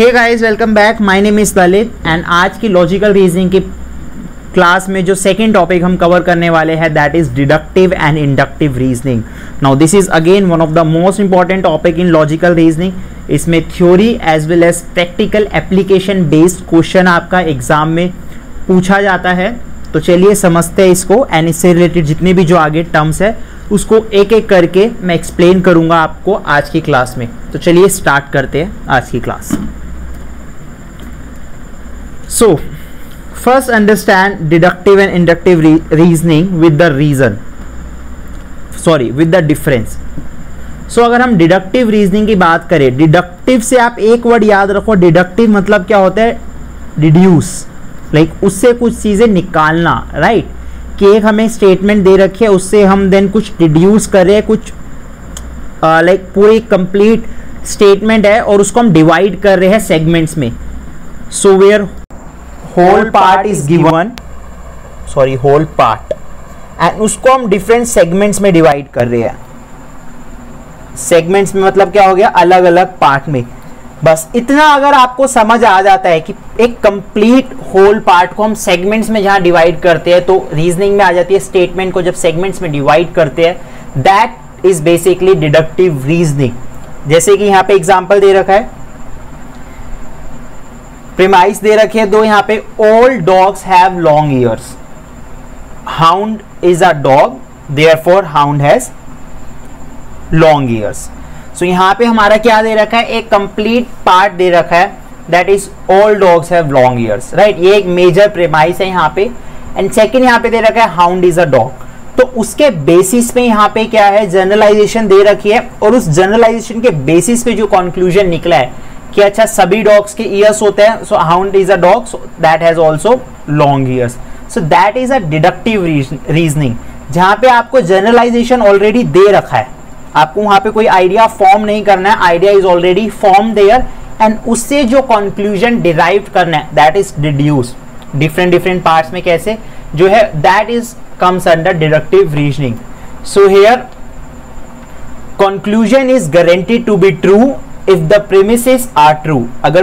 Hey guys welcome back my name is Lalit and आज की logical reasoning की class में जो सेकेंड टॉपिक हम कवर करने वाले हैं that is deductive and inductive reasoning now this is again one of the most important topic in logical reasoning इसमें theory as well as practical application based question आपका exam में पूछा जाता है। तो चलिए समझते हैं इसको एंड इससे रिलेटेड जितने भी जो आगे टर्म्स है, उसको एक एक करके मैं एक्सप्लेन करूँगा आपको आज की क्लास में। तो चलिए स्टार्ट करते हैं आज की class so first understand deductive and inductive reasoning with the reason sorry with the difference so अगर हम डिडक्टिव रीजनिंग की बात करें डिडक्टिव से आप एक वर्ड याद रखो डिडक्टिव मतलब क्या होता है? डिड्यूस लाइक like, उससे कुछ चीज़ें निकालना राइट right? कि एक हमें स्टेटमेंट दे रखी है उससे हम देन कुछ डिड्यूस कर कुछ लाइक uh, पूरी कंप्लीट स्टेटमेंट है और उसको हम डिवाइड कर रहे हैं सेगमेंट्स में. So where whole part is given sorry whole part and उसको हम डिफरेंट सेगमेंट्स में डिवाइड कर रहे हैं। सेगमेंट्स में मतलब क्या हो गया? अलग अलग पार्ट में। बस इतना अगर आपको समझ आ जाता है कि एक कंप्लीट होल पार्ट को हम सेगमेंट्स में जहाँ डिवाइड करते हैं तो रीजनिंग में आ जाती है स्टेटमेंट को जब सेगमेंट्स में डिवाइड करते हैं that is basically deductive reasoning जैसे कि यहाँ पे एग्जांपल दे रखा है प्रिमाइस दे रखे हैं दो यहाँ पे all dogs have long ears hound is a dog therefore hound has long ears so यहाँ पे हमारा क्या दे रखा है? एक कंप्लीट पार्ट दे रखा है that is all dogs have long ears right ये एक मेजर प्रेमाइस है यहाँ पे. एंड सेकेंड यहाँ पे दे रखा है हाउंड इज़ अ डॉग तो उसके बेसिस पे यहाँ पे क्या है? जनरलाइजेशन दे रखी है, और उस जनरलाइजेशन के बेसिस पे जो कंक्लूजन निकला है कि अच्छा सभी डॉग्स के ईयर्स होते हैं so hound is a dog so that has also long ears so that is a deductive reasoning जहाँ पे आपको जनरलाइजेशन ऑलरेडी दे रखा है। आपको वहाँ पे कोई आइडिया फॉर्म नहीं करना है। Idea is already form there and उससे जो कंक्लूजन डिराइव करना है that is deduce different different parts में कैसे? जो है that is comes under deductive reasoning so here conclusion is guaranteed to be true if the premises are true अगर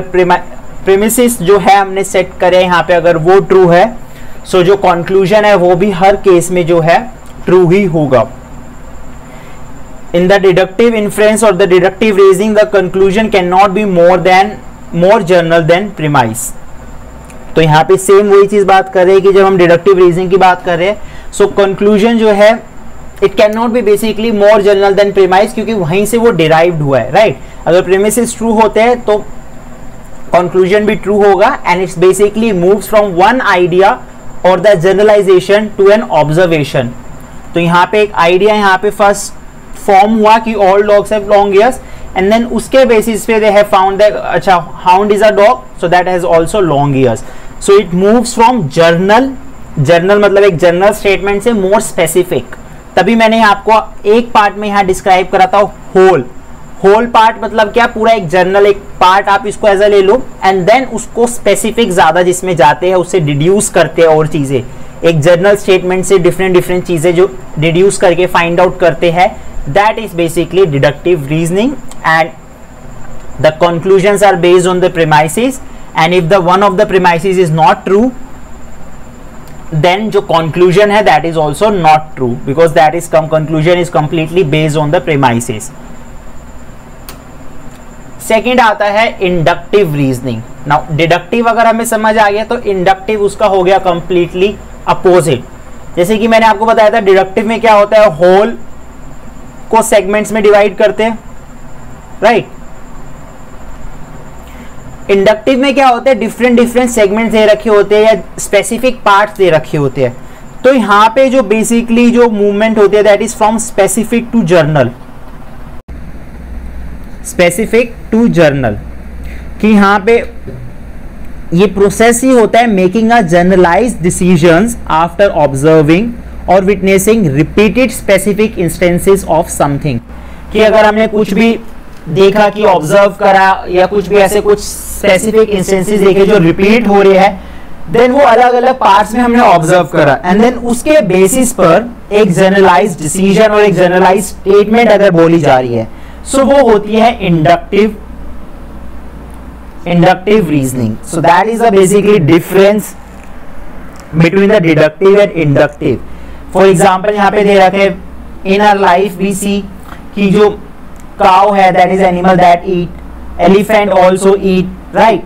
premises जो है हमने सेट करे यहाँ पे, अगर वो ट्रू है सो so जो कंक्लूजन है वो भी हर केस में जो है ट्रू ही होगा। In the deductive inference or the deductive reasoning the conclusion cannot be more than, more general than premise. तो यहाँ पे सेम वही चीज़ बात कर रहे हैं कि जब हम डिडक्टिव रीजनिंग की बात कर रहे हैं सो so कंक्लूजन जो है it can not be basically more general than premise क्योंकि वहीं से वो डिराइव्ड हुआ है राइट right? अगर प्रीमिसेस ट्रू होते हैं तो कंक्लूजन भी ट्रू होगा and it's basically moves from one idea और the generalization to an observation तो यहाँ पे एक आइडिया यहाँ पे फ़र्स्ट फॉर्म हुआ कि all dogs have long ears and then उसके बेसिस पे दे हैव फाउंड दैट अच्छा hound is a dog so that has also long ears so it moves from general general मतलब एक general statement से more specific तभी मैंने आपको एक पार्ट में यहाँ डिस्क्राइब करा था होल होल पार्ट मतलब क्या? पूरा एक जर्नल एक पार्ट आप इसको एज अ ले लो एंड देन उसको स्पेसिफिक ज़्यादा जिसमें जाते हैं उससे डिड्यूस करते हैं और चीज़ें। एक जर्नल स्टेटमेंट से डिफरेंट डिफरेंट चीज़ें जो डिड्यूस करके फाइंड आउट करते हैं that is basically deductive reasoning and the conclusions are based on the premises, and if the one of the premises is not true then जो conclusion है, that is also not true, because that is come conclusion is completely based on the premises. Second आता है inductive reasoning now deductive अगर हमें समझ आ गया तो inductive उसका हो गया कंप्लीटली अपोजिट जैसे कि मैंने आपको बताया था डिडक्टिव में क्या होता है? होल को सेगमेंट्स में डिवाइड करते हैं राइट इंडक्टिव में क्या होता है? डिफरेंट डिफरेंट सेगमेंट्स दे रखे होते हैं या स्पेसिफिक पार्ट्स दे रखे होते हैं। तो यहाँ पे जो बेसिकली जो मूवमेंट होती है that is from specific to general specific to general कि यहाँ पे ये प्रोसेस ही होता है making a generalize decisions after observing और witnessing repeated specific instances of something कि अगर हमने कुछ भी देखा कि ऑब्ज़र्व करा या कुछ भी ऐसे कुछ स्पेसिफिक इंस्टेंसेस देखे जो रिपीट हो रहे हैं देन वो अलग अलग पार्ट्स में हमने ऑब्ज़र्व करा एंड देन उसके बेसिस पर एक जनरलाइज डिसीज़न और एक जनरलाइज स्टेटमेंट अगर बोली जा रही है सो so वो होती है inductive inductive reasoning. So that is a basically difference between the deductive and inductive. For example, यहाँ पे दे रखे in our life we see कि जो cow है that is animal that eat, elephant also eat, right?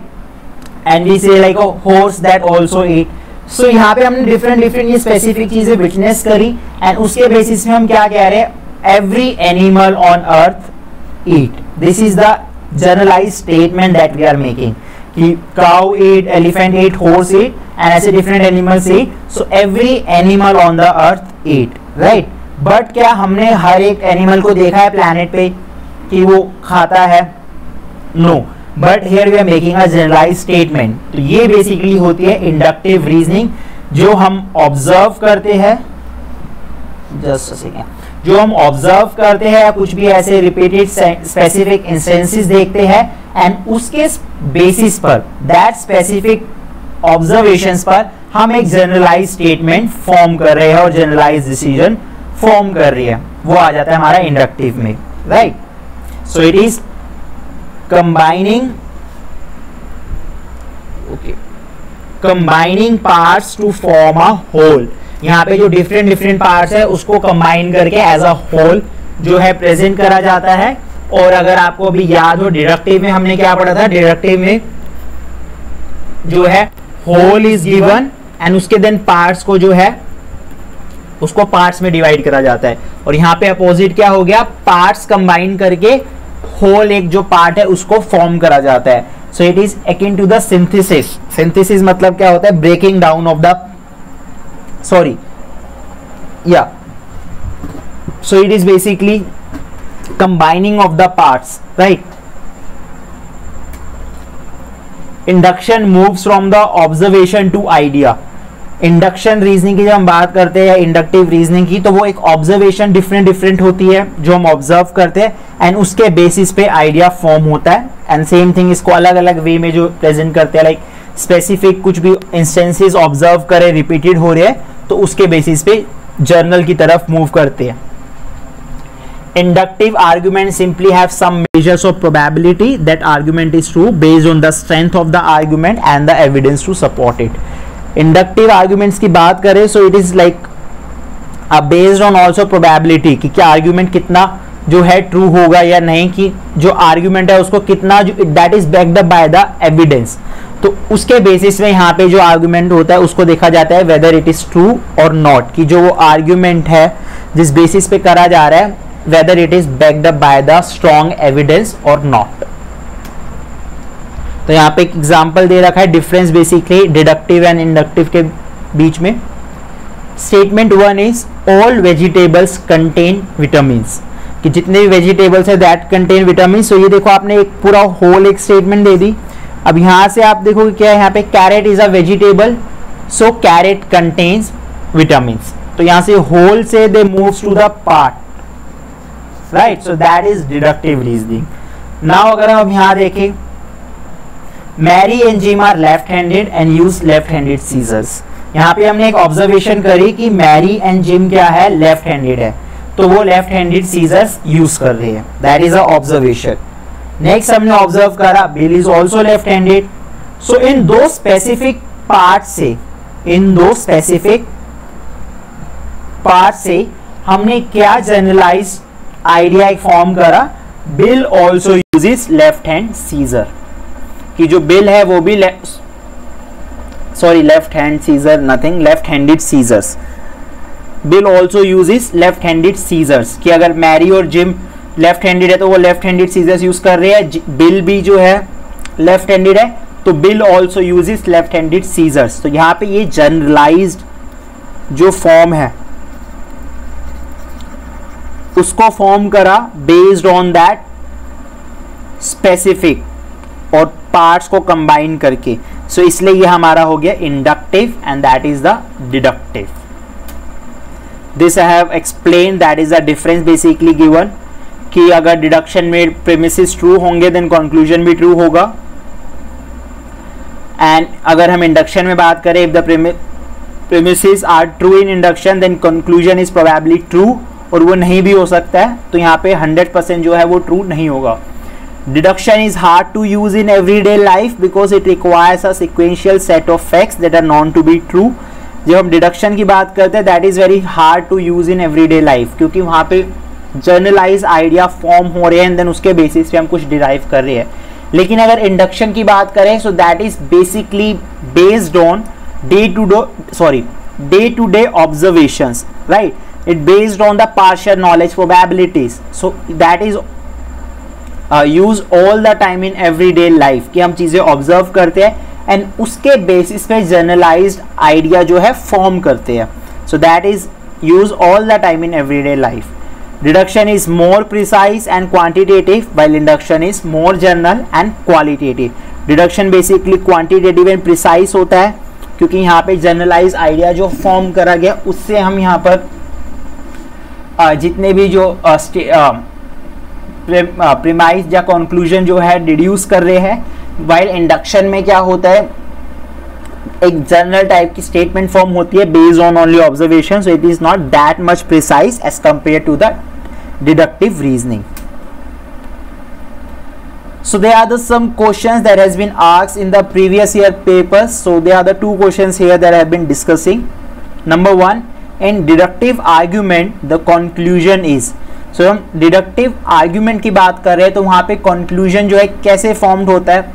And we say like a horse that also eat. So so, यहाँ पे हमने डिफरेंट डिफरेंट ये स्पेसिफिक चीज़ें विटनेस करी एंड उसके बेसिस में हम क्या कह रहे हैं? Every animal on earth eat this is the generalize statement that we are making कि cow eat elephant eat horse eat and ऐसे different animals eat so every animal on the earth eat right but क्या हमने हर एक animal को देखा है planet पे? कि वो खाता है? No. But here we are making a generalize statement तो ये बेसिकली होती है इंडक्टिव रीजनिंग जो हम ऑब्ज़र्व करते हैं। जस्ट सेकेंड जो हम ऑब्ज़र्व करते हैं या कुछ भी ऐसे रिपीटेड स्पेसिफिक इंस्टेंसेस देखते हैं एंड उसके बेसिस पर दैट स्पेसिफिक ऑब्जर्वेशन पर, हम एक जनरलाइज स्टेटमेंट फॉर्म कर रहे हैं और जनरलाइज डिसीज़न फॉर्म कर रही है। वो आ जाता है हमारा इंडक्टिव में right so it is combining, okay, combining parts to form a whole. यहाँ पे जो डिफरेंट डिफरेंट पार्ट्स है, उसको कंबाइन करके एज अ होल जो है प्रेजेंट करा जाता है। और अगर आपको अभी याद हो डिडक्टिव में हमने क्या पढ़ा था? डिडक्टिव में जो है होल इज़ गिवन एंड उसके देन पार्ट्स को जो है उसको पार्ट्स में डिवाइड करा जाता है। और यहाँ पे अपोजिट क्या हो गया? पार्ट्स कंबाइन करके होल एक जो पार्ट है, उसको फॉर्म करा जाता है। So it is akin to the synthesis synthesis मतलब क्या होता है? Breaking down of the sorry या so it is basically combining of the parts right induction moves from the observation to idea induction reasoning की जब हम बात करते हैं इंडक्टिव रीजनिंग की तो वो एक ऑब्जर्वेशन डिफरेंट डिफरेंट होती है, जो हम ऑब्ज़र्व करते हैं एंड उसके बेसिस पे आइडिया फॉर्म होता है। एंड सेम थिंग इसको अलग अलग वे में जो प्रेजेंट करते हैं लाइक स्पेसिफिक कुछ भी इंस्टेंसेस ऑब्ज़र्व करे रिपीटेड हो रहे हैं तो उसके बेसिस पे जर्नल की तरफ़ मूव करते हैं। Inductive argument simply have some measures of probability. That argument is true based on the strength of the argument and the evidence to support it. Inductive arguments की बात करें so it is like based on also probability कि क्या argument कितना जो है true होगा या नहीं, कि जो आर्ग्यूमेंट है उसको कितना that is backed up by the evidence तो उसके बेसिस में यहाँ पे जो आर्ग्यूमेंट होता है, उसको देखा जाता है whether it is true or not कि जो वो आर्ग्यूमेंट है, जिस बेसिस पे करा जा रहा है whether it is backed up by the strong evidence और नॉट तो यहाँ पे एक एग्ज़ाम्पल दे रखा है difference basically deductive and inductive के बीच में। Statement one is all vegetables contain vitamin कि जितने भी वेजिटेबल्स है दैट कंटेन विटामिन तो ये देखो, आपने एक पूरा होल एक स्टेटमेंट दे दी। अब यहाँ से आप देखोगे क्या है, यहाँ पे carrot is a vegetable so carrot contains vitamin तो यहाँ से होल से they move to the part right so that is deductive reasoning now अगर हम यहाँ देखें Mary and Jim are left handed and use left handed scissors यहाँ पे हमने एक ऑब्जर्वेशन करी कि मैरी एंड जिम क्या है? लेफ़्ट हैंडेड है। तो वो लेफ़्ट हैंडेड सीजर्स यूज़ कर रहे हैं। That is a observation next हमने ऑब्ज़र्व करा Bill is also left handed so इन दो स्पेसिफिक पार्ट से इन दो स्पेसिफिक पार्ट से हमने क्या जनरलाइज आइडिया फॉर्म करा? Bill also use left hand scissor कि जो बिल है वो भी sorry left hand scissor nothing left handed scissors Bill also use left handed scissors कि अगर मैरी और जिम लेफ़्ट हैंडेड है तो वो लेफ़्ट हैंडेड सीजर्स यूज़ कर रहे हैं। बिल भी जो है लेफ़्ट हैंडेड है तो Bill also use left handed scissors तो यहाँ पे ये जनरलाइज जो फॉर्म है, उसको फॉर्म करा बेस्ड ऑन दैट स्पेसिफिक और पार्ट्स को कंबाइन करके। सो so, इसलिए ये हमारा हो गया inductive and that is the deductive this I have explain that is the difference basically given कि अगर डिडक्शन में प्रेमिस ट्रू होंगे देन कंक्लूजन भी ट्रू होगा। एंड अगर हम इंडक्शन में बात करें if the premise are true in induction then conclusion is probably true और वो नहीं भी हो सकता है तो यहाँ पे 100% जो है वो ट्रू नहीं होगा। Deduction is hard to use in everyday life because it requires a sequential set of facts that are known to be true. जब हम डिडक्शन की बात करते हैं that is very hard to use in everyday life क्योंकि वहाँ पे generalized idea form हो रहे हैं एंड देन उसके बेसिस पे हम कुछ डिराइव कर रहे हैं। लेकिन अगर इंडक्शन की बात करें so that is basically based on day to day sorry day to day observation right it based on the partial knowledge probabilities so that is use all the time in every day life कि हम चीज़ें observe करते हैं and उसके basis पे generalized idea जो है form करते हैं। So that is use all the time in every day life deduction is more precise and quantitative while induction is more general and qualitative deduction basically quantitative and precise होता है, क्योंकि यहाँ पे generalized idea जो form करा गया, उससे हम यहाँ पर जितने भी जो प्रीमाइज या कंक्लूजन जो है डिड्यूस कर रहे हैं वाइल इंडक्शन में क्या होता है एक जनरल टाइप की स्टेटमेंट फॉर्म होती है based on only observation so it is not that much precise as compare to the deductive reasoning so there are the some questions that has been asked in the previous year papers so there are the two questions here that i have been discussing number one in deductive argument the conclusion is so हम deductive argument की बात कर रहे हैं तो वहाँ पे conclusion जो है कैसे फॉर्म्ड होता है?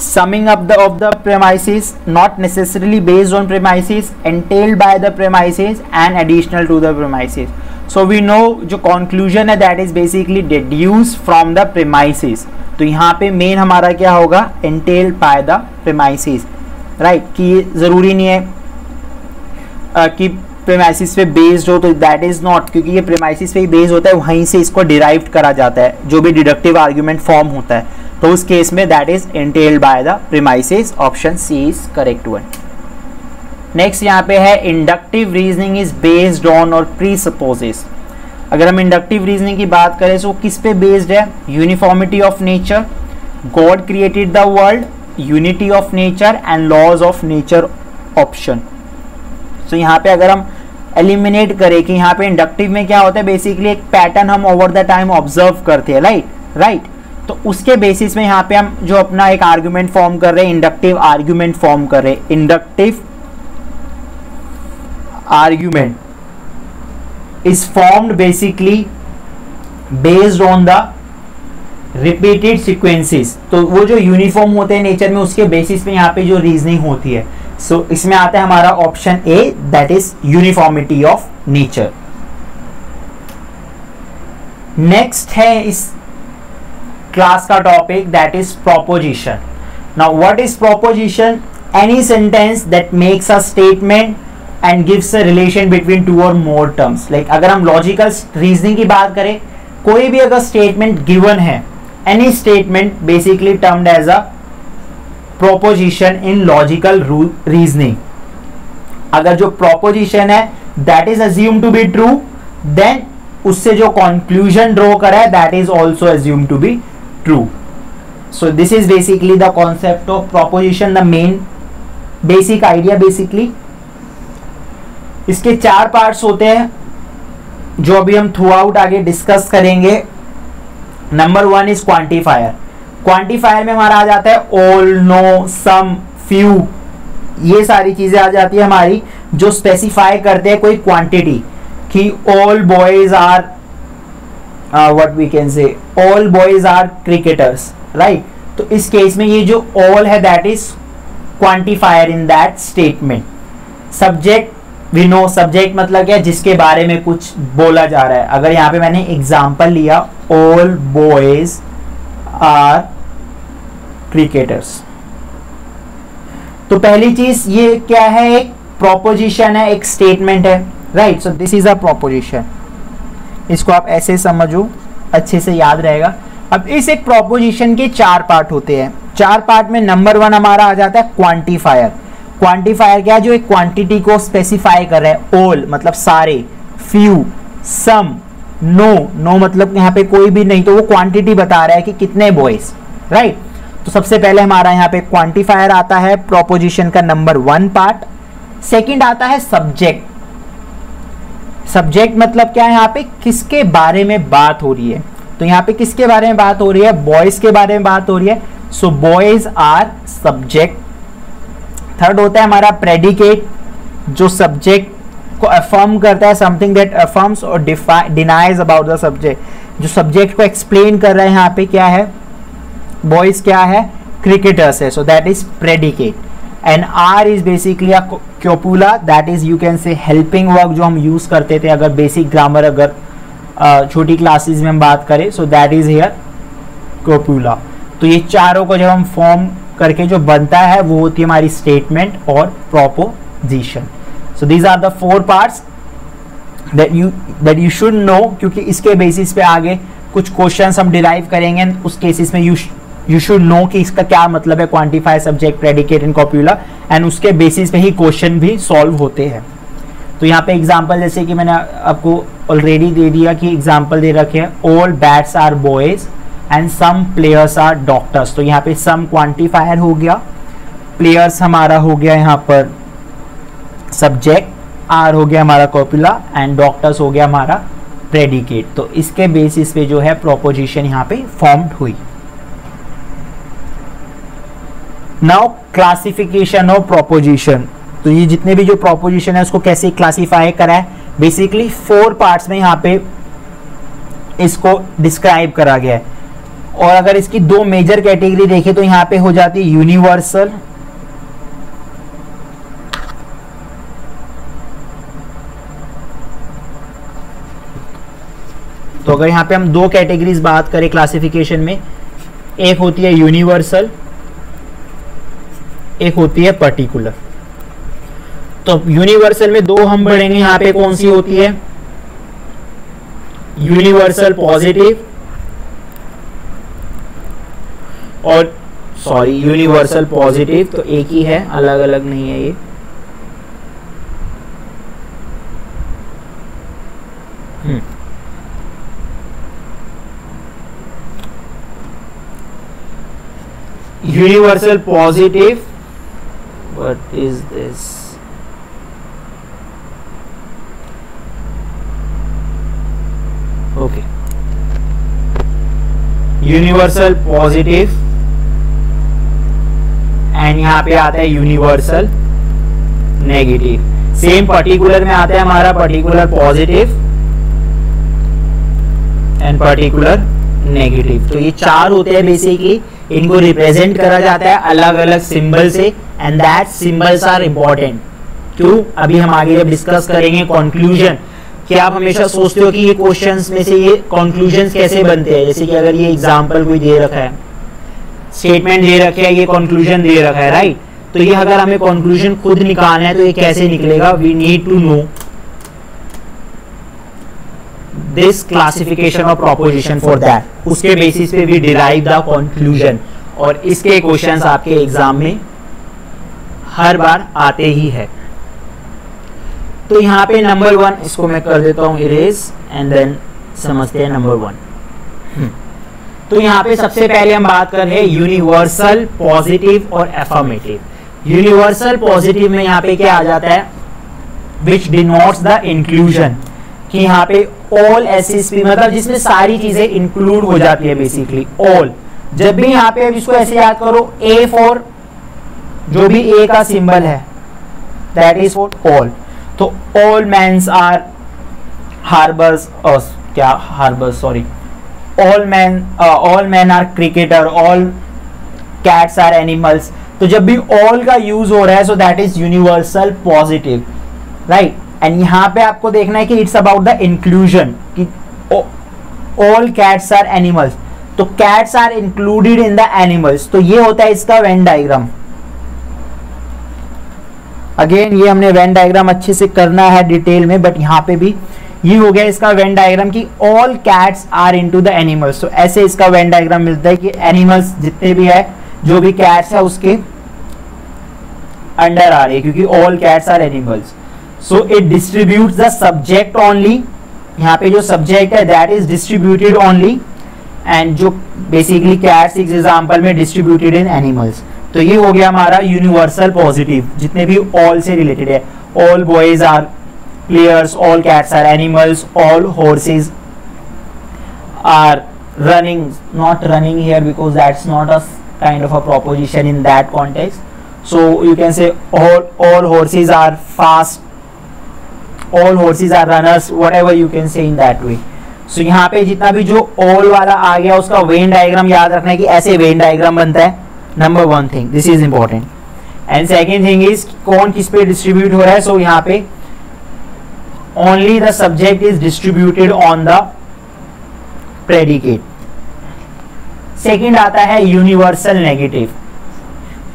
Summing up the of the premises not necessarily based on premises entailed by the premises and additional to the premises so we know जो कंक्लूजन है that is basically deduce from the premises तो यहाँ पे main हमारा क्या होगा? Entailed by the premises right कि ज़रूरी नहीं है uh, कि प्रेमाइसिस पे बेस्ड हो तो दैट इज़ नॉट क्योंकि ये प्रेमाइसिस पे ही बेस्ड होता है, वहीं से इसको डिराइव करा जाता है, जो भी डिडक्टिव आर्ग्यूमेंट फॉर्म होता है। तो उस केस में that is entailed by the premises option C is correct one next यहाँ पे है inductive reasoning is based on और प्री सपोजेस अगर हम इंडक्टिव रीजनिंग की बात करें तो किस पे बेस्ड है? Uniformity of nature God created the world unity of nature and laws of nature option so यहाँ पे अगर हम एलिमिनेट करें कि यहाँ पे इंडक्टिव में क्या होता है? बेसिकली एक पैटर्न हम ओवर द टाइम ऑब्ज़र्व करते हैं राइट राइट तो उसके बेसिस में यहाँ पे हम जो अपना एक आर्ग्यूमेंट फॉर्म कर रहे हैं इंडक्टिव आर्ग्यूमेंट फॉर्म कर रहे हैं। Inductive argument is formed basically based on the repeated sequences तो वो जो यूनिफॉर्म होते हैं नेचर में, उसके बेसिस पे यहाँ पे जो रीजनिंग होती है। सो so, इसमें आता है हमारा option A that is uniformity of nature next है इस क्लास का topic that is proposition now what is proposition any sentence that makes a statement and gives a relation between two और more terms like अगर हम logical reasoning की बात करें कोई भी अगर स्टेटमेंट गिवन है any statement basically termed as a proposition in logical reasoning अगर जो प्रोपोजिशन है that is assume to be true then उससे जो कॉन्क्लूजन ड्रॉ करा that is also assume to be true so this is basically the concept of proposition the main basic idea basically इसके चार parts होते हैं, जो अभी हम थ्रू आउट आगे डिस्कस करेंगे. Number one is quantifier quantifier में हमारा आ जाता है ऑल नो सम फ्यू ये सारी चीज़ें आ जाती है हमारी जो स्पेसिफाई करते हैं कोई क्वांटिटी कि all boys are what we can say all boys are cricketers right तो इस केस में ये जो ऑल है that is quantifier in that statement subject we know subject मतलब क्या जिसके बारे में कुछ बोला जा रहा है। अगर यहाँ पे मैंने एग्ज़ाम्पल लिया ऑल बॉयज़ आर क्रिकेटर्स तो पहली चीज़, ये क्या है? एक प्रोपोजिशन है, एक स्टेटमेंट है right so this is a proposition इसको आप ऐसे समझो, अच्छे से याद रहेगा। अब इस एक प्रोपोजिशन के चार पार्ट होते हैं। चार पार्ट में नंबर वन हमारा आ जाता है क्वांटिफायर क्वांटिफायर क्या है? जो एक क्वांटिटी को स्पेसिफाई कर रहा है। ऑल मतलब सारे फ्यू सम नो नो मतलब यहाँ पे कोई भी नहीं तो वो क्वांटिटी बता रहा है कि कितने बॉयज़ राइट तो सबसे पहले हमारा यहाँ पे क्वांटिफायर आता है प्रोपोजिशन का नंबर वन पार्ट सेकंड आता है सब्जेक्ट सब्जेक्ट मतलब क्या है यहाँ पे? किसके बारे में बात हो रही है? तो यहाँ पे किसके बारे में बात हो रही है? बॉयज़ के बारे में बात हो रही है। So boys are subject third होता है हमारा प्रेडिकेट जो सब्जेक्ट को अफर्म करता है समथिंग दैट अफर्म्स और डिनाइज अबाउट द सब्जेक्ट जो सब्जेक्ट को एक्सप्लेन कर रहा है यहाँ पे क्या है? बॉयज़ क्या है? क्रिकेटर्स है। So that is predicate and are is basically copula that is you can say helping work जो हम यूज़ करते थे। अगर बेसिक ग्रामर अगर छोटी क्लासेस में हम बात करें so that is here copula तो ये चारों को जब हम फॉर्म करके जो बनता है, वो होती है हमारी स्टेटमेंट और proposition so these are the four parts that you that you should know क्योंकि इसके बेसिस पे आगे कुछ क्वेश्चंस हम डिराइव करेंगे उस केसेस में यू यू शुड नो कि इसका क्या मतलब है quantify subject predicate and copula and उसके बेसिस पे ही क्वेश्चन भी सॉल्व होते हैं। तो यहाँ पे एग्ज़ाम्पल जैसे कि मैंने आपको ऑलरेडी दे दिया कि एग्ज़ाम्पल दे रखे हैं। All bats are boys and some players are doctors तो यहाँ पे सम क्वांटिफायर हो गया प्लेयर्स हमारा हो गया यहाँ पर। सब्जेक्ट आर हो गया हमारा कॉपुला एंड डॉक्टर्स हो गया हमारा प्रेडिकेट तो इसके बेसिस पे जो है प्रोपोजिशन यहाँ पे फॉर्म्ड हुई. नाउ क्लासिफिकेशन ऑफ़ प्रोपोजिशन तो ये जितने भी जो प्रोपोजिशन है, उसको कैसे क्लासीफाई करा है बेसिकली फोर पार्ट्स में यहाँ पे इसको डिस्क्राइब करा गया है. और अगर इसकी दो मेजर कैटेगरी देखें तो यहाँ पे हो जाती है यूनिवर्सल अगर यहाँ पे हम दो कैटेगरीज बात करें क्लासिफिकेशन में, एक होती है यूनिवर्सल एक होती है पर्टिकुलर तो यूनिवर्सल में दो हम बढ़ेंगे, यहाँ पे कौन सी होती है? यूनिवर्सल पॉजिटिव और सॉरी यूनिवर्सल पॉजिटिव तो एक ही है अलग अलग नहीं है ये. Universal positive what is this? Okay. Universal positive and यहाँ पे आता है यूनिवर्सल नेगेटिव सेम पर्टिकुलर में आता है हमारा particular positive and particular negative तो ये चार होते हैं बेसिकली इनको रिप्रेजेंट करा जाता है अलग अलग सिंबल से and that symbols are important क्यों? अभी हम आगे जब डिस्कस करेंगे कॉन्क्लूजन कि आप हमेशा सोचते हो कि ये क्वेश्चंस में से ये कॉन्क्लूजन कैसे बनते हैं? जैसे कि अगर ये एग्ज़ाम्पल कोई दे रखा है स्टेटमेंट दे रखे है, ये कॉन्क्लूजन दे रखा है राइट तो ये अगर हमें कॉन्क्लूजन खुद निकालना है तो ये कैसे निकलेगा? We need to know this classification of proposition for that उसके बेसिस पे वी डिराइव द कंक्लूजन और इसके क्वेश्चंस आपके एग्ज़ाम में हर बार आते ही है। तो यहाँ पे नंबर वन इसको मैं कर देता हूँ इरेज एंड देन समझते हैं नंबर वन हम्म। तो यहाँ पे सबसे पहले हम बात कर रहे हैं यूनिवर्सल पॉजिटिव और एफर्मेटिव यूनिवर्सल पॉजिटिव में यहाँ पे क्या आ जाता है? विच डिनोट्स द इंक्लूजन कि यहाँ पे ऑल एस मतलब जिसमें सारी चीज़ें इंक्लूड हो जाती है बेसिकली ऑल जब भी यहाँ पे इसको ऐसे याद करो ए फॉर जो भी ए का सिंबल है दैट इज़ फॉर ऑल तो ऑल मैंस आर हार्बर्स क्या harbours sorry all man all man are cricketer all cats are animals तो जब भी ऑल का यूज़ हो रहा है so that is universal positive right and यहाँ पे आपको देखना है कि इट्स अबाउट द इंक्लूजन कि ऑल कैट्स आर एनिमल्स तो cats are included in the animals तो ये होता है इसका वेन डायग्राम अगेन ये हमने वेन डायग्राम अच्छे से करना है डिटेल में बट यहाँ पे भी ये हो गया इसका वेन डायग्राम कि all cats are into the animals तो ऐसे इसका वेन डायग्राम मिलता है कि एनिमल्स जितने भी है, जो भी कैट्स है, उसके अंडर आ रहे क्योंकि all cats are animals so it distribute the subject only यहाँ पे जो सब्जेक्ट है that is distributed only and जो बेसिकली कैट्स एग्ज़ाम्पल में डिस्ट्रीब्यूटेड इन एनिमल्स तो ये हो गया हमारा यूनिवर्सल पॉजिटिव जितने भी ऑल से रिलेटेड है all boys are players all cats are animals all horses are running. Not running here because that's not a kind of a proposition in that context. So, you can say all all horses are fast all horses are runners whatever you can say in that वे सो यहाँ पे जितना भी जो all वाला आ गया, उसका Venn diagram याद रखना है कि ऐसे वेन डायग्राम बनता है। Number one thing this is important and second thing is कौन किस पे डिस्ट्रीब्यूट हो रहा है? सो so, यहाँ पे only the subject is distributed on the predicate second आता है universal negative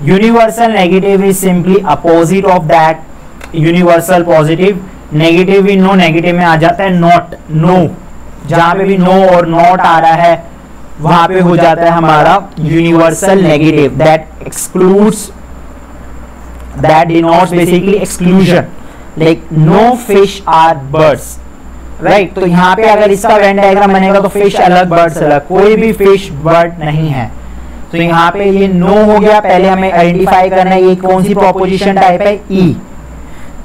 universal negative is simply opposite of that universal positive negative भी no negative में आ जाता है, not, no. जहाँ पे भी no और not आ रहा है, वहाँ पे हो जाता है हमारा universal negative. That excludes, that denotes basically exclusion. Like no fish are birds right तो यहाँ पे अगर इसका वेन डायग्राम बनेगा तो फ़िश अलग बर्ड्स अलग. कोई भी फ़िश बर्ड नहीं है. तो यहाँ पे ये नो हो गया. पहले हमें आइडेंटिफाई करना है ये कौन सी प्रोपोजिशन टाइप है? ई e.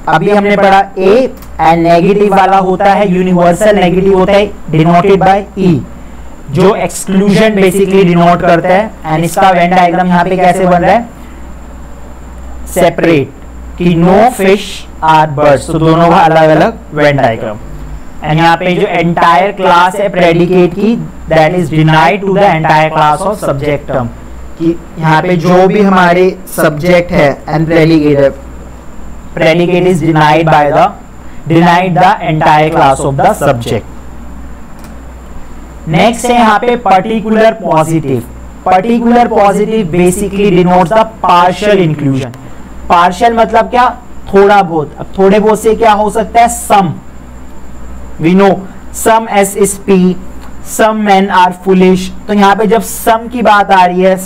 अभी हमने पढ़ा ए एंड नेगेटिव वाला होता है यूनिवर्सल नेगेटिव होता है डिनोटेड बाय ई जो एक्सक्लूजन बेसिकली डिनोट करता है एंड इसका वेन डायग्राम यहाँ पे कैसे बन रहा है? सेपरेट कि नो फ़िश आर बर्ड्स तो दोनों का अलग अलग वेन डायग्राम एंड यहाँ पे जो एंटायर क्लास है प्रेडिकेट की that is denied to the entire class of subject term कि यहाँ पे जो भी हमारे सब्जेक्ट है एंड प्रेडिकेट है predicate is denied by the denied the entire class of the subject next है यहाँ पे particular positive particular positive basically denotes the partial inclusion partial मतलब क्या? थोड़ा बहुत. अब थोड़े बहुत से क्या हो सकता है? Some we know some S is P some man are foolish तो यहाँ पे जब सम की बात आ रही है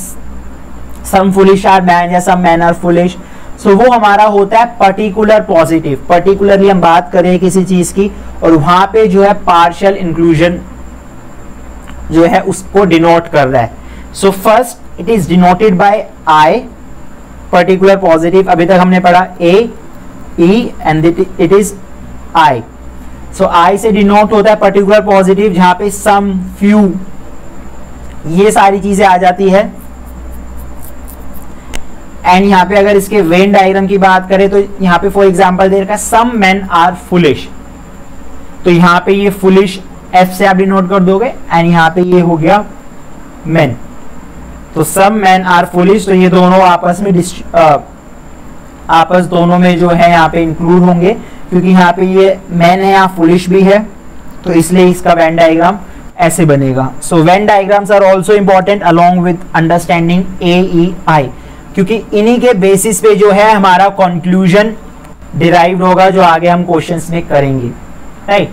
सम फुलिश आर मैन या some man are foolish so so, वो हमारा होता है पर्टिकुलर पॉजिटिव पर्टिकुलरली हम बात करें किसी चीज़ की और वहाँ पे जो है पार्शियल इंक्लूजन जो है उसको डिनोट कर रहा है. So first it is denoted by I particular positive अभी तक हमने पढ़ा A E and it is I so I से डिनोट होता है पर्टिकुलर पॉजिटिव जहाँ पे सम फ्यू ये सारी चीज़ें आ जाती है. एंड यहाँ पे अगर इसके वेन डायग्राम की बात करें तो यहाँ पे फॉर एग्ज़ाम्पल दे रखा है सम मैन आर फुलिश तो यहाँ पे ये फुलिश एफ़ से आप डिनोट कर दोगे एंड यहाँ पे ये हो गया मैन तो सम मैन आर फुलिश तो ये दोनों आपस में आपस दोनों में जो है यहाँ पे इंक्लूड होंगे, क्योंकि यहाँ पे ये मैन है, यहाँ फुलिश भी है तो इसलिए इसका वेन डायग्राम ऐसे बनेगा. So Venn diagrams are also important along with understanding A E I क्योंकि इन्हीं के बेसिस पे जो है हमारा कंक्लूजन डिराइव होगा, जो आगे हम क्वेश्चन में करेंगे right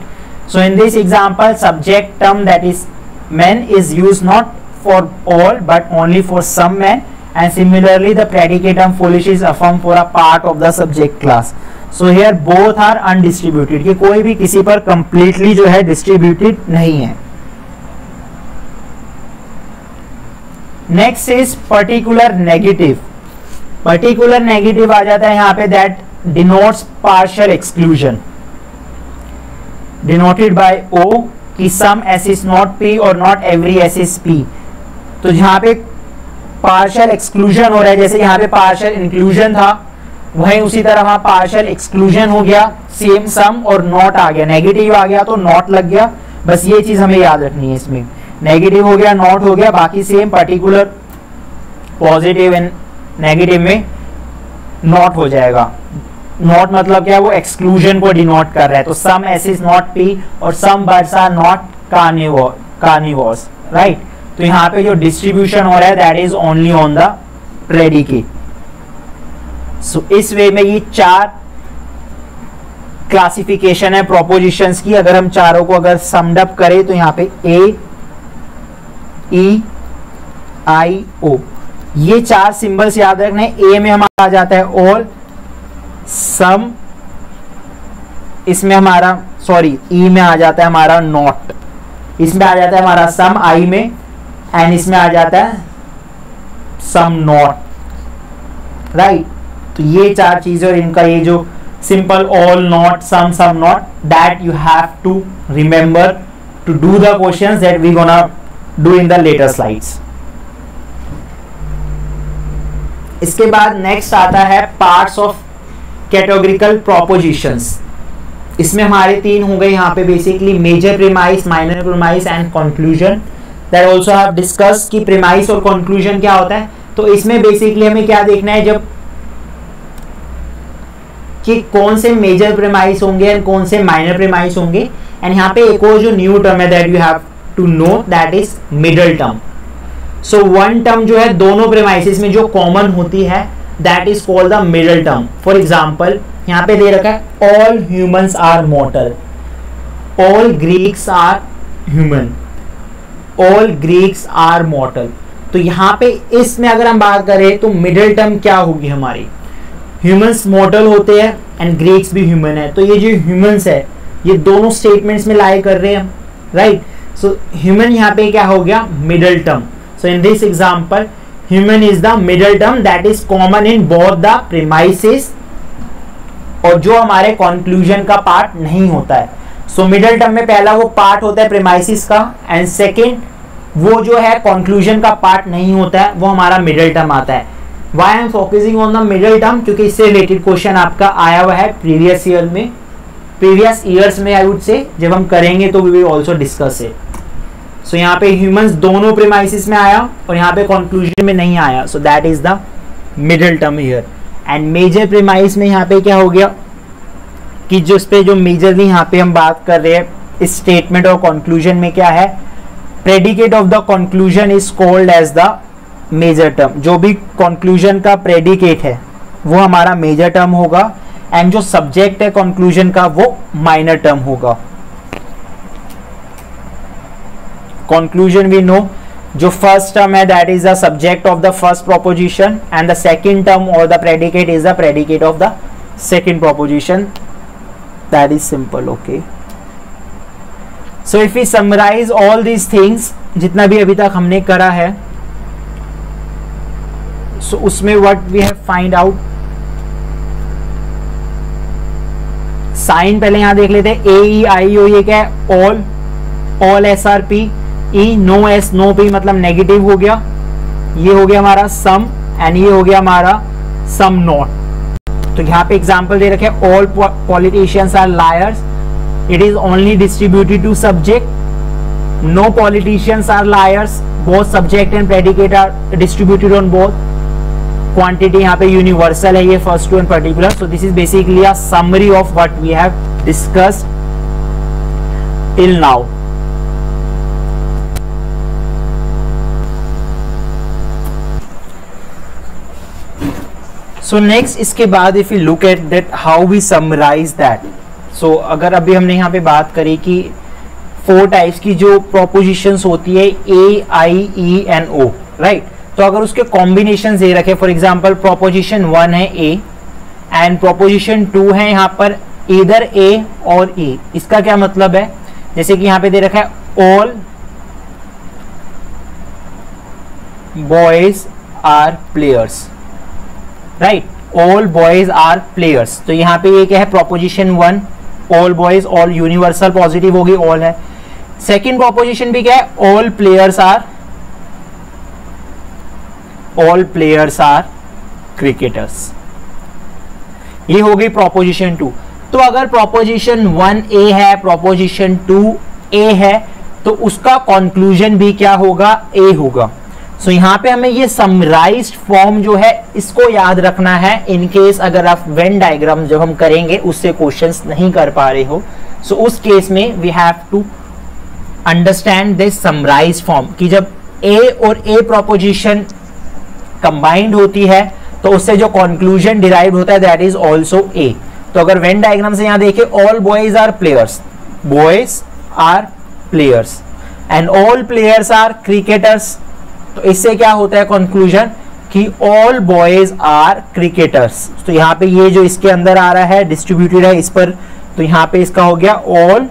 so in this example subject term that is man is use not for all but only for some man and similarly the predicate is affirm for a part of the subject class so here both are undistributed कि कोई भी किसी पर completely जो है distributed नहीं है। Next is particular negative particular negative आ जाता है यहाँ पे that denotes partial exclusion. Denoted by O कि some S is not P or not every S is P. तो जहाँ पे पार्शियल एक्सक्लूजन हो रहा है, जैसे यहाँ पे पार्शियल इंक्लूजन था, वहीं उसी तरह वहाँ पार्शियल एक्सक्लूजन हो गया सेम सम और नॉट आ गया. नेगेटिव आ गया तो नॉट लग गया. बस ये चीज़ हमें याद रखनी है इसमें. नेगेटिव हो गया नॉट हो गया, बाकी same particular positive and negative में नॉट हो जाएगा। नॉट मतलब क्या? वो एक्सक्लूजन को डिनोट कर रहा है। तो some S is not P और some birds are not carnivores right तो यहाँ पे जो डिस्ट्रीब्यूशन हो रहा है that is only on the predicate so इस वे में ये चार क्लासिफिकेशन है प्रोपोजिशंस की। अगर हम चारों को अगर समडअप करें तो यहाँ पे ए ई आई ओ ये चार सिंबल्स याद रखने ए में हमारा आ जाता है ऑल सम, इसमें हमारा सॉरी ई e में आ जाता है हमारा नॉट इसमें आ जाता है हमारा सम आई में एंड इसमें आ जाता है सम नॉट राइट तो ये चार चीज़ें और इनका ये जो simple all not some some not that you have to remember to do the questions that we gonna do in the later slides इसके बाद नेक्स्ट आता है पार्ट्स ऑफ़ कैटेगोरिकल प्रोपोजिशंस इसमें हमारे तीन हो गए यहाँ पे basically major premise minor premise and conclusion that also have discuss कि प्रीमाइस और कंक्लूजन क्या होता है। तो इसमें बेसिकली हमें क्या देखना है जब कि कौन से मेजर प्रीमाइस होंगे एंड कौन से माइनर प्रीमाइस होंगे। एंड यहाँ पे एक और जो न्यू टर्म है that you have to know that is middle term so one term जो है, दोनों प्रेमाइसिस में जो कॉमन होती है that is called the middle term for example यहाँ पे दे रखा है all humans are mortal all Greeks are human all Greeks are mortal तो यहाँ पे इसमें अगर हम बात करें तो मिडिल टर्म क्या होगी हमारी? ह्यूमंस मॉटल होते हैं एंड ग्रीक्स भी ह्यूमन है. तो ये जो ह्यूमंस है, ये दोनों स्टेटमेंट्स में लाए कर रहे हैं राइट सो ह्यूमन यहाँ पे क्या हो गया? Middle term so in this example human is the middle term that is common in both the premises और जो हमारे कंक्लूजन का पार्ट नहीं होता है। सो मिडिल टर्म में पहला वो पार्ट होता है प्रीमाइसिस का एंड सेकेंड वो जो है कंक्लूजन का पार्ट नहीं होता है, वो हमारा मिडिल टर्म आता है। Why am focusing on the middle term क्योंकि इससे रिलेटेड क्वेश्चन आपका आया हुआ है प्रीवियस ईयर में। प्रीवियस ईयर्स में आई वुड से जब हम करेंगे तो we will also discuss it so यहाँ पे ह्यूमंस दोनों प्रीमाइसिस में आया और यहाँ पे कंक्लूजन में नहीं आया. So that is the middle term here and major premise में यहाँ पे क्या हो गया? कि जिस पे जो मेजरली यहाँ पे हम बात कर रहे हैं, इस स्टेटमेंट और कंक्लूजन में क्या है? Predicate of the conclusion is called as the major term जो भी कंक्लूजन का प्रेडिकेट है, वो हमारा मेजर टर्म होगा. एंड जो सब्जेक्ट है कंक्लूजन का, वो माइनर टर्म होगा. कंक्लूजन वी नो जो फ़र्स्ट टर्म है that is the subject of the first proposition and the second term और the predicate is the predicate of the second proposition that is simple okay so if you summarise all these things जितना भी अभी तक हमने करा है so so उसमें what we have find out sign पहले यहाँ देख लेते हैं ए आई ओ ये क्या है? All all S are P E no S no P मतलब नेगेटिव हो गया। ये हो गया हमारा सम एंड ये हो गया हमारा सम नॉट तो यहाँ पे एग्ज़ाम्पल दे रखे all politicians are liars it is only distributed to subject no politicians are liars both subject and predicate are distributed on both quantity यहाँ पे यूनिवर्सल है, ये first two and particular so this is basically a summary of what we have discussed till now so next इसके बाद if you look at that how we summarise that so अगर अभी हमने यहाँ पे बात करी कि फोर टाइप्स की जो प्रोपोजिशंस होती है ए आई ई एन ओ राइट तो अगर उसके कॉम्बिनेशन दे रखे फॉर एग्ज़ाम्पल प्रोपोजिशन वन है ए एंड प्रोपोजिशन टू है यहाँ पर इधर ए और ए इसका क्या मतलब है? जैसे कि यहाँ पे दे रखा है all boys are players right all boys are players तो यहाँ पे ये क्या है? Proposition one all boys all universal positive होगी ऑल है। सेकेंड प्रोपोजिशन भी क्या है? All players are all players are cricketers ये हो गई प्रोपोजिशन टू तो अगर प्रोपोजिशन वन ए है प्रोपोजिशन टू ए है तो उसका कंक्लूजन भी क्या होगा? ए होगा। सो so, यहाँ पे हमें ये समराइज फॉर्म जो है इसको याद रखना है इन केस अगर आप वेन डायग्राम जब हम करेंगे उससे क्वेश्चंस नहीं कर पा रहे हो। सो so, उस केस में we have to understand this summarise form कि जब ए और ए प्रोपोजिशन कंबाइंड होती है तो उससे जो कंक्लूजन डिराइव होता है दैट इज़ ऑल्सो ए तो अगर वेन डायग्राम से यहाँ देखे all boys are players boys are players and all players are cricketers तो इससे क्या होता है कंक्लूजन कि ऑल बॉयज़ आर क्रिकेटर्स तो यहाँ पे ये जो इसके अंदर आ रहा है डिस्ट्रीब्यूटेड है इस पर तो यहाँ पे इसका हो गया all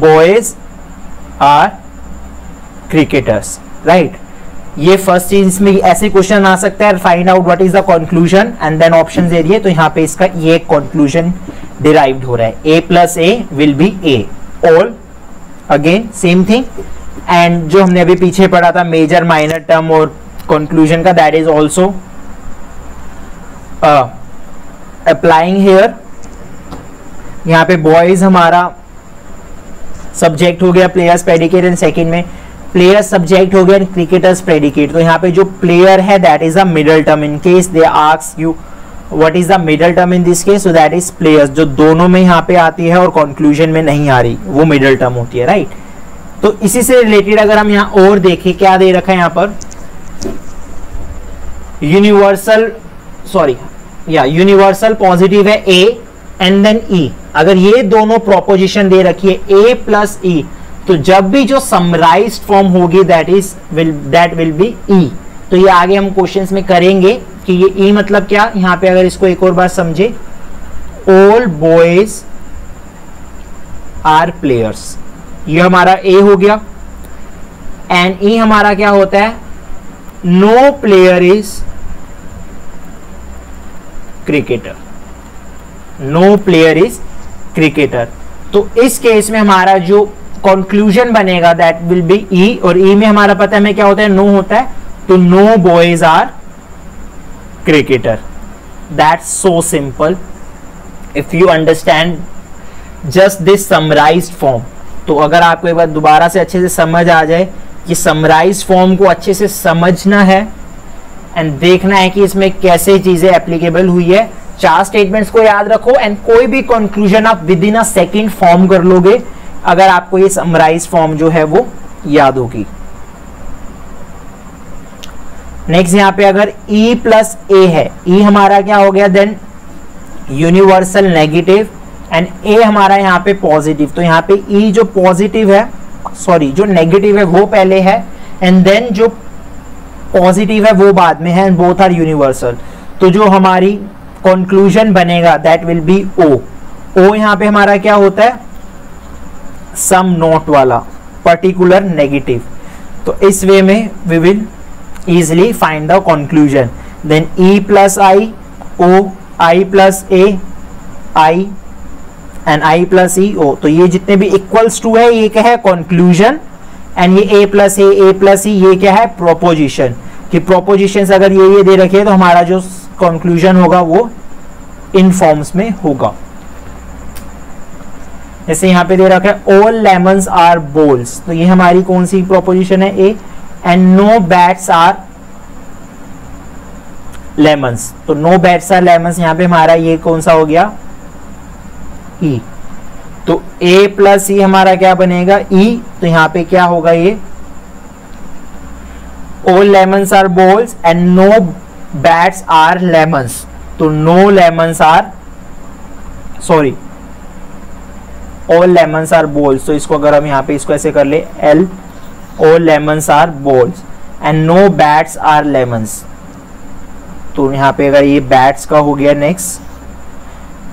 boys are cricketers right ये फ़र्स्ट चीज़ इसमें ऐसे क्वेश्चन आ सकता है find out what is the conclusion and then option दे दिए तो यहाँ पे इसका ये कंक्लूजन डिराइव्ड हो रहा है. A plus A will be A all again same thing and जो हमने अभी पीछे पढ़ा था मेजर माइनर टर्म और कंक्लूजन का that is also applying here यहाँ पे बॉयज़ हमारा सब्जेक्ट हो गया प्लेयर्स प्रेडिकेट एंड सेकंड में। प्लेयर सब्जेक्ट हो गया क्रिकेटर्स प्रेडिकेट तो यहाँ पे जो प्लेयर है that is a middle term in case they ask you what is the middle term in this case so that is players जो दोनों में यहाँ पे आती है और कंक्लूजन में नहीं आ रही, वो मिडल टर्म होती है राइट तो इसी से रिलेटेड अगर हम यहाँ और देखें, क्या दे रखा है यहाँ पर? यूनिवर्सल सॉरी या यूनिवर्सल पॉजिटिव है ए एंड देन ई अगर ये दोनों प्रोपोजिशन दे रखी है ए प्लस ई तो जब भी जो समराइज फॉर्म होगी that is will that will be E तो ये आगे हम क्वेश्चंस में करेंगे कि ये ई e मतलब क्या? यहाँ पे अगर इसको एक और बार समझे ऑल बॉयज़ आर प्लेयर्स ये हमारा ए हो गया। एंड ई e हमारा क्या होता है? No player is cricketer no player is cricketer तो इस केस में हमारा जो कंक्लूजन बनेगा दैट विल बी ई और ई e में हमारा पता है क्या होता है? नो no होता है। तो no boys are cricketer that's so simple if you understand just this summarise form तो अगर आपको एक बार दोबारा से अच्छे से समझ आ जाए कि समराइज फॉर्म को अच्छे से समझना है एंड देखना है कि इसमें कैसे चीज़ें एप्लीकेबल हुई है, चार स्टेटमेंट्स को याद रखो एंड कोई भी कंक्लूजन आप within a second form कर लोगे, अगर आपको ये समराइज फॉर्म जो है वो याद होगी। नेक्स्ट यहाँ पे अगर E प्लस ए है E हमारा क्या हो गया then universal negative and A हमारा यहाँ पे पॉजिटिव तो यहाँ पे ई E जो पॉजिटिव है सॉरी जो नेगेटिव है, वो पहले है एंड देन जो पॉजिटिव है, वो बाद में है एंड बोथ आर यूनिवर्सल तो जो हमारी कंक्लूजन बनेगा that will be O O यहाँ पे हमारा क्या होता है? सम नोट वाला पर्टिकुलर नेगेटिव तो इस वे में we will easily find the conclusion then E plus I O I plus A I and I plus E O. तो ये जितने भी इक्वल्स टू है, ये क्या है? कॉन्क्लूजन एंड ये ए प्लस ए ए प्लस ई, ये क्या है? प्रोपोजिशन कि प्रोपोजिशन अगर ये ये दे रखे तो हमारा जो कंक्लूजन होगा, वो इन फॉर्म्स में होगा। जैसे यहाँ पे दे रखा है ऑल लेमन्स आर बोल्स तो ये हमारी कौन सी प्रोपोजिशन है? A and no bats are lemons तो नो बैट्स आर लेमन्स यहाँ पे हमारा ये कौन सा हो गया? ई e. तो ए प्लस ई हमारा क्या बनेगा? ई e, तो यहाँ पे क्या होगा ये? All lemons are balls and no bats are lemons तो no lemons are sorry all lemons are balls तो इसको अगर हम यहाँ पे इसको ऐसे कर ले L all lemons are balls and no bats are lemons तो यहाँ पे अगर ये बैट्स का हो गया नेक्स्ट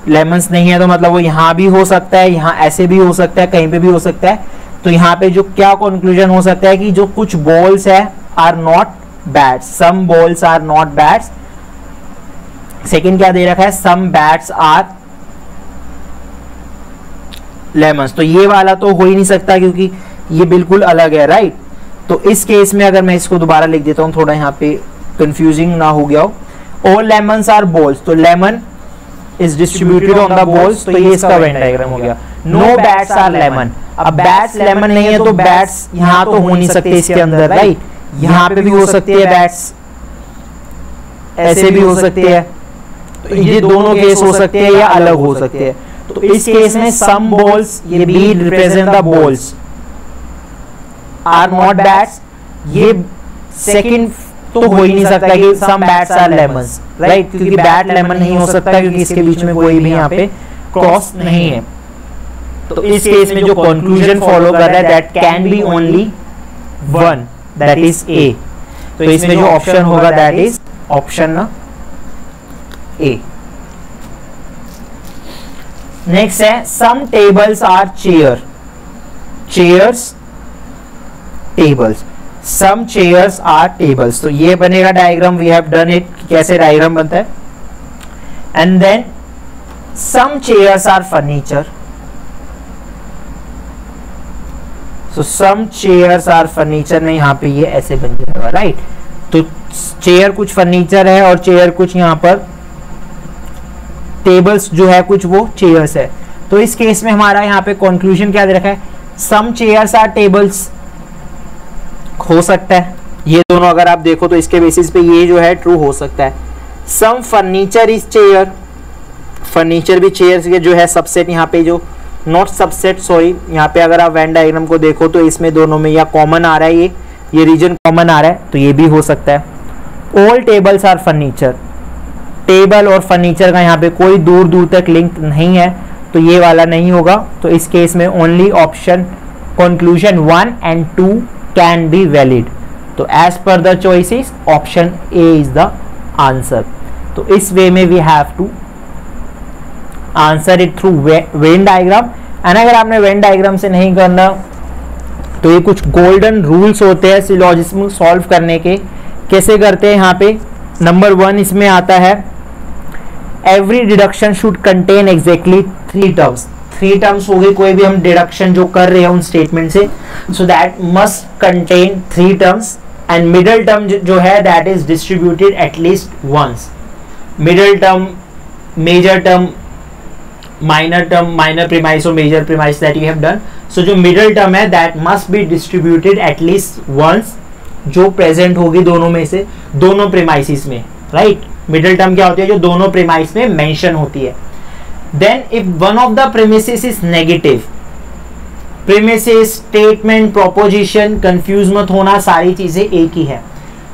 लेमन्स नहीं है तो मतलब वो यहाँ भी हो सकता है, यहाँ ऐसे भी हो सकता है, कहीं पे भी हो सकता है। तो यहाँ पे जो क्या कंक्लूजन हो सकता है कि जो कुछ बॉल्स है are not bats some balls are not bats second क्या दे रखा है? सम बैट्स आर लेमन्स तो ये वाला तो हो ही नहीं सकता क्योंकि ये बिल्कुल अलग है राइट तो इस केस में अगर मैं इसको दोबारा लिख देता हूँ, थोड़ा यहाँ पे कंफ्यूजिंग ना हो गया हो। ऑल लेमन्स आर बोल्स तो lemon is distributed on the balls तो ये इसका वेन डायग्राम हो गया। नो बैट्स आर लेमन अब बैट्स लेमन नहीं है तो बैट्स यहाँ तो हो नहीं सकते इसके अंदर राइट यहाँ पे भी हो सकती है बैट्स ऐसे भी हो सकते हैं। तो ये दोनों केस हो सकते हैं या अलग हो सकते हैं। तो इस केस में सम बॉल्स ये B represent the balls are not bats ये सेकंड तो हो ही नहीं सकता कि some bats are lemons right क्योंकि बैट लेमन नहीं हो सकता, क्योंकि इसके बीच में कोई भी यहाँ पे क्रॉस नहीं है। तो इस केस में जो कंक्लूजन फॉलो कर रहा है that can be only one that is A तो इसमें जो ऑप्शन होगा that is option A next है some tables are chair chairs tables some chairs are tables तो ये बनेगा diagram we have done it कैसे डायग्राम बनता है? And then some chairs are furniture so some chairs are furniture में यहाँ पे ये ऐसे बन जाएगा राइट तो चेयर कुछ फर्नीचर है और चेयर कुछ यहाँ पर टेबल्स जो है कुछ वो चेयर्स है। तो इस केस में हमारा यहाँ पे कंक्लूजन क्या दे रखा है? सम चेयर्स आर टेबल्स हो सकता है। ये दोनों अगर आप देखो तो इसके बेसिस पे ये जो है ट्रू हो सकता है। Some furniture is chair furniture भी चेयर के जो है सबसेट यहाँ पे जो नॉट सबसेट सॉरी यहाँ पे अगर आप वैन डायग्राम को देखो तो इसमें दोनों में या कॉमन आ रहा है ये ये रीजन कॉमन आ रहा है तो ये भी हो सकता है। All tables are furniture table और फर्नीचर का यहाँ पे कोई दूर दूर तक लिंक नहीं है तो ये वाला नहीं होगा। तो इस केस में only option conclusion one and two can be valid तो as per the choices option A is the answer तो इस वे में we have to answer it through Venn diagram and अगर आपने वेन डायग्राम से नहीं करना तो ये कुछ गोल्डन रूल्स होते हैं सिलॉजिज्म सॉल्व करने के. कैसे करते हैं यहाँ पे? नंबर वन इसमें आता है every deduction should contain exactly three terms three terms हो गए कोई भी हम डिडक्शन जो कर रहे हैं उन स्टेटमेंट से so that must contain three terms and middle term जो है that is distributed at least once middle term major term minor term minor premise और major premise that you have done so जो middle term है that must be distributed at least once जो present होगी दोनों में से, दोनों premises में राइट मिडिल टर्म क्या होती है? जो दोनों प्रीमाइस में मेंशन होती है। Then if one of the premises is negative, premises, statement, proposition, confuse मत होना, सारी चीज़ें एक ही है।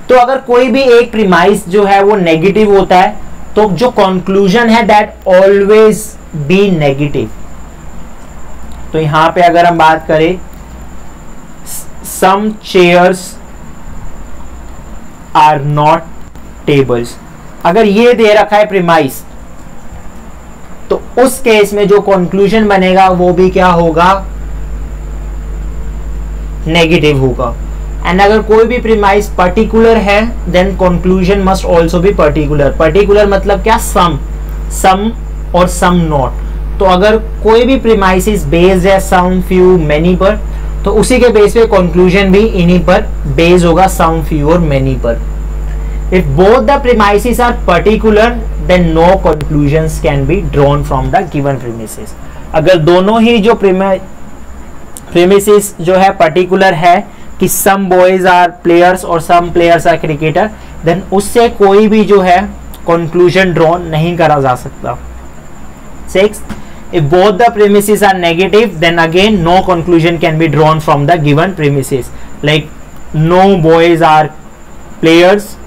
तो अगर कोई भी एक प्रीमाइस जो है वो नेगेटिव होता है तो जो कंक्लूजन है दैट ऑलवेज बी नेगेटिव तो यहाँ पे अगर हम बात करें some chairs are not tables अगर ये दे रखा है प्रिमाइस तो उस केस में जो कंक्लूजन बनेगा, वो भी क्या होगा? नेगेटिव होगा। एंड अगर कोई भी प्रीमाइस पर्टिकुलर है then conclusion must also be particular particular मतलब क्या? सम सम और सम नॉट तो अगर कोई भी प्रीमाइसिस बेस्ड है सम फ्यू मेनी पर तो उसी के बेस पे कंक्लूजन भी इन्हीं पर बेस होगा सम फ्यू और मेनी पर। If both the premises are particular then no conclusions can be drawn from the given premises अगर दोनों ही जो प्रीमिसिस जो है पर्टिकुलर है कि सम बॉयज़ आर प्लेयर्स और some players are cricketer then उससे कोई भी जो है कंक्लूजन ड्रॉन नहीं करा जा सकता Six, if both the premises are negative, then again no conclusion can be drawn from the given premises. Like no boys are players,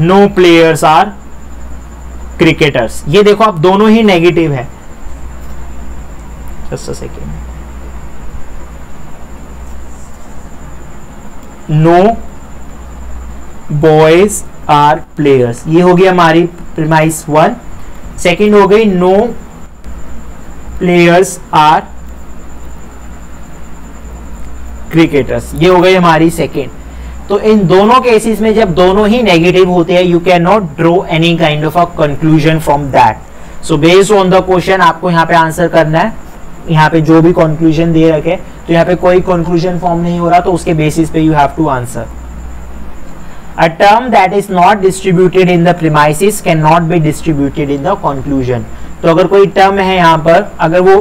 no players are cricketers ये देखो, आप दोनों ही नेगेटिव है। Just second no boys are players ये होगी हमारी premise one second हो गई नो प्लेयर्स आर क्रिकेटर्स ये हो गई हमारी सेकेंड तो इन दोनों केसेस में जब दोनों ही नेगेटिव होते हैं you can not draw any kind of a conclusion from that so based on the question आपको यहाँ पे आंसर करना है। यहाँ पे जो भी कंक्लूजन दे रखे तो यहाँ पे कोई कंक्लूजन फॉर्म नहीं हो रहा तो उसके बेसिस पे you have to answer A term that is not distributed in the premises cannot be distributed in the conclusion. तो अगर कोई टर्म है यहाँ पर, अगर वो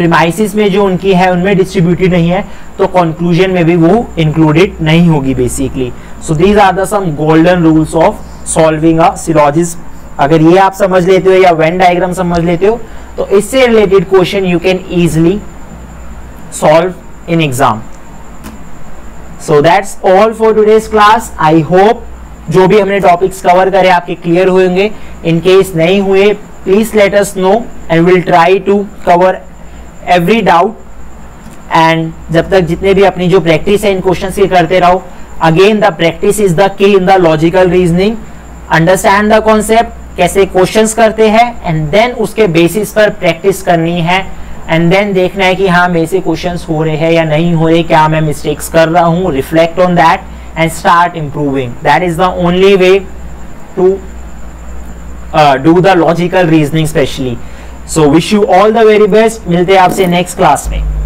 प्रीमाइसिस में जो उनकी है, उनमें डिस्ट्रीब्यूटेड नहीं है तो कंक्लूजन में भी वो इंक्लूडेड नहीं होगी basically so these are the some golden rules of solving a syllogism अगर ये आप समझ लेते हो या वेन डायग्राम समझ लेते हो तो इससे related question you can easily solve in exam so that's all for today's class I hope जो भी हमने टॉपिक्स कवर करे आपके क्लियर हुएँगे इन केस नहीं हुए please let us know and will try to cover every doubt and जब तक जितने भी अपनी जो प्रैक्टिस है इन क्वेश्चन की करते रहो again the practice is the key in the logical reasoning understand the concept कैसे क्वेश्चन करते हैं एंड देन उसके बेसिस पर प्रैक्टिस करनी है. एंड देन देखना है कि हाँ मेरे से क्वेश्चन हो रहे हैं या नहीं हो रहे, क्या मैं मिस्टेक्स कर रहा हूँ reflect on that and start improving that is the only way to do the logical reasoning specially so wish you all the very best मिलते हैं आपसे नेक्स्ट क्लास में.